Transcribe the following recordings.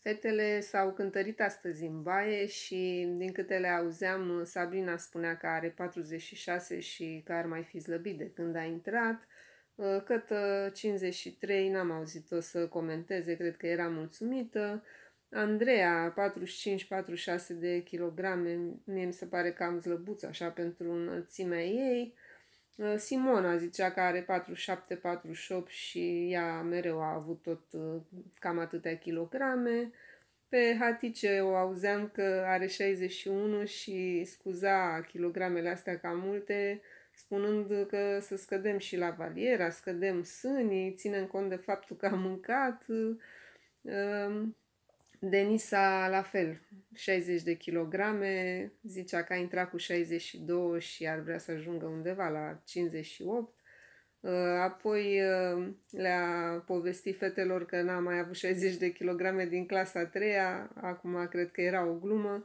Fetele s-au cântărit astăzi în baie și, din câte le auzeam, Sabrina spunea că are 46 și că ar mai fi slăbit de când a intrat. Cât 53, n-am auzit-o să comenteze, cred că era mulțumită. Andreea, 45-46 de kilograme, mie mi se pare cam zlăbuță așa pentru înălțimea ei. Simona zicea că are 47-48 și ea mereu a avut tot uh, cam atâtea kilograme. Pe Hatice o auzeam că are 61 și scuza kilogramele astea cam multe, spunând că să scădem și la valiera, scădem sânii, ținem cont de faptul că am mâncat. Uh, Denisa la fel, 60 de kilograme, zicea că a intrat cu 62 și ar vrea să ajungă undeva la 58. Uh, apoi uh, le-a povestit fetelor că n-a mai avut 60 de kilograme din clasa 3 acum cred că era o glumă,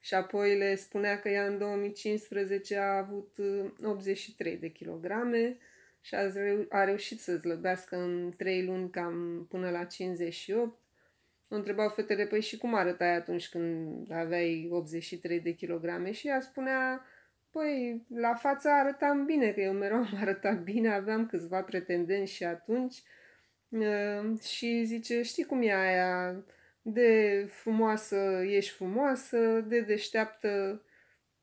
și apoi le spunea că ea în 2015 a avut 83 uh, de kilograme și a, reu- a reușit să zlăbească în 3 luni cam până la 58 Mă întrebau fetele, păi și cum arătai atunci când aveai 83 de kilograme? Și ea spunea, păi la față arătam bine, că eu mereu am arătat bine, aveam câțiva pretendenți și atunci. Uh, și zice, știi cum e aia, de frumoasă ești frumoasă, de deșteaptă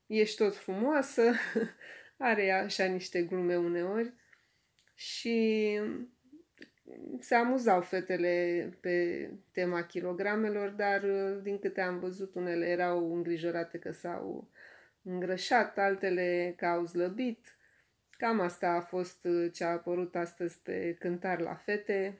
ești tot frumoasă. Are așa niște glume uneori. Și se amuzau fetele pe tema kilogramelor, dar din câte am văzut, unele erau îngrijorate că s-au îngrășat, altele că au slăbit. Cam asta a fost ce a apărut astăzi pe Cântar la fete.